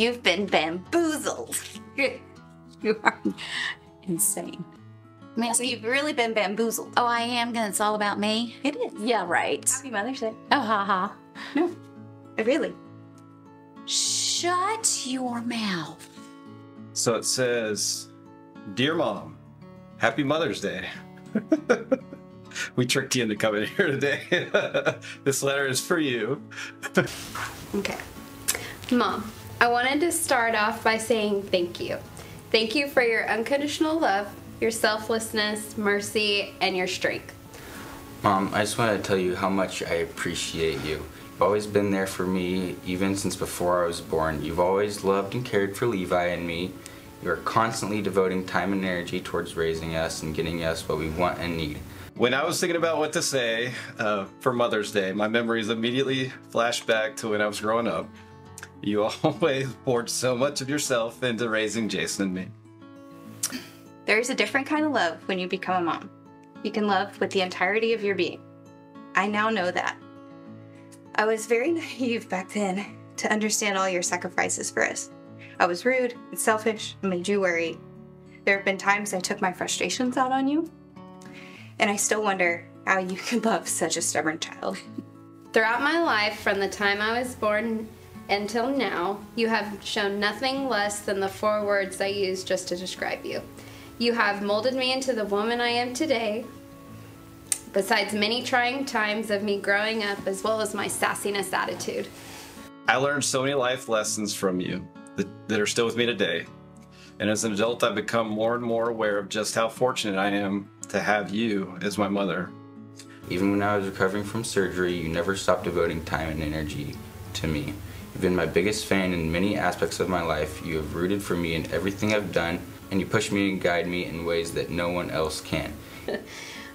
You've been bamboozled. You are insane. man. So you've really been bamboozled. Oh, I am gonna. It's all about me. It is. Yeah, right. Happy Mother's Day. Oh, ha ha. No, really. Shut your mouth. So it says, Dear Mom, Happy Mother's Day. we tricked you into coming here today. this letter is for you. Okay. Mom, I wanted to start off by saying thank you. Thank you for your unconditional love, your selflessness, mercy, and your strength. Mom, I just want to tell you how much I appreciate you. You've always been there for me, even since before I was born. You've always loved and cared for Levi and me. You are constantly devoting time and energy towards raising us and getting us what we want and need. When I was thinking about what to say uh, for Mother's Day, my memories immediately flashed back to when I was growing up. You always poured so much of yourself into raising Jason and me. There's a different kind of love when you become a mom. You can love with the entirety of your being. I now know that. I was very naive back then to understand all your sacrifices for us. I was rude and selfish and made you worry. There have been times I took my frustrations out on you, and I still wonder how you could love such a stubborn child. Throughout my life, from the time I was born until now, you have shown nothing less than the four words I use just to describe you. You have molded me into the woman I am today, besides many trying times of me growing up, as well as my sassiness attitude. I learned so many life lessons from you that, that are still with me today. And as an adult, I've become more and more aware of just how fortunate I am to have you as my mother. Even when I was recovering from surgery, you never stopped devoting time and energy to me. You've been my biggest fan in many aspects of my life. You have rooted for me in everything I've done, and you push me and guide me in ways that no one else can.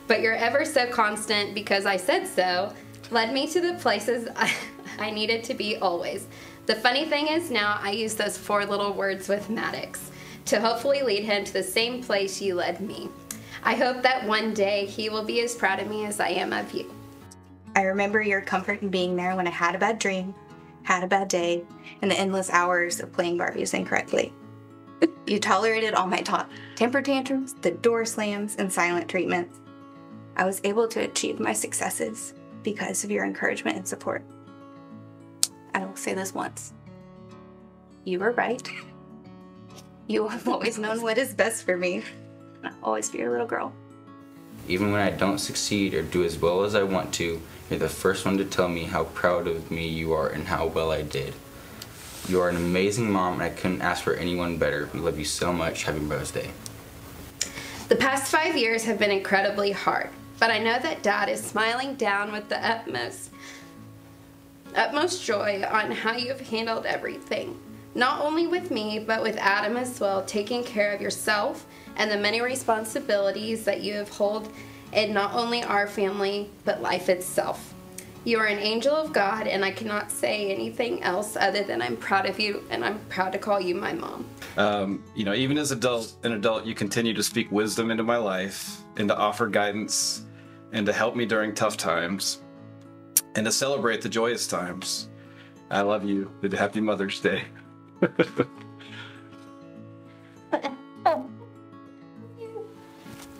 But you're ever so constant because I said so, led me to the places I, I needed to be always. The funny thing is now I use those four little words with Maddox to hopefully lead him to the same place you led me. I hope that one day he will be as proud of me as I am of you. I remember your comfort in being there when I had a bad dream, had a bad day, and the endless hours of playing Barbies incorrectly. You tolerated all my ta- temper tantrums, the door slams, and silent treatments. I was able to achieve my successes because of your encouragement and support. I will say this once. You were right. You have always known what is best for me. I'll always be your little girl. Even when I don't succeed or do as well as I want to, you're the first one to tell me how proud of me you are and how well I did. You are an amazing mom, and I couldn't ask for anyone better. We love you so much. Happy Mother's Day. The past five years have been incredibly hard, but I know that Dad is smiling down with the utmost, utmost joy on how you've handled everything. Not only with me, but with Adam as well, taking care of yourself and the many responsibilities that you have hold in not only our family, but life itself. You are an angel of God, and I cannot say anything else other than I'm proud of you, and I'm proud to call you my mom. Um, you know, even as adult, an adult, you continue to speak wisdom into my life and to offer guidance and to help me during tough times and to celebrate the joyous times. I love you. and Happy Mother's Day.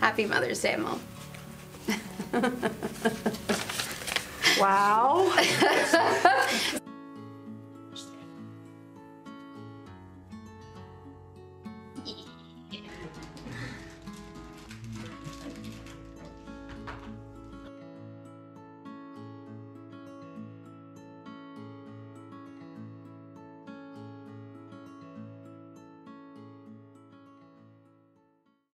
Happy Mother's Day, Mom. Wow.